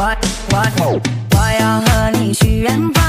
我，我，我要和你许愿。